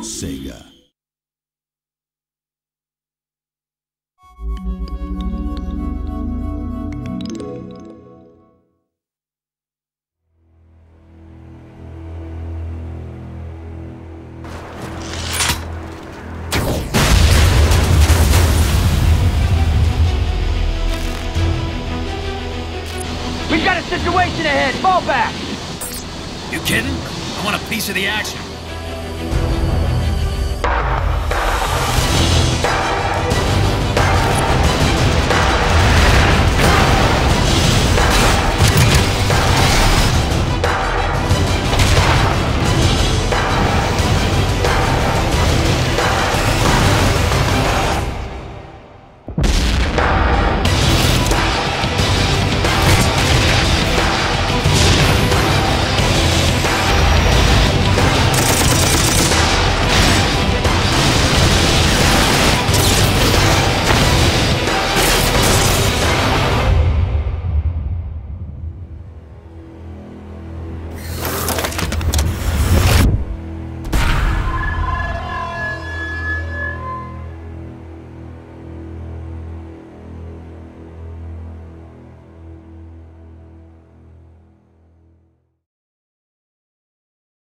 Sega. We've got a situation ahead. Fall back. You kidding? I want a piece of the action.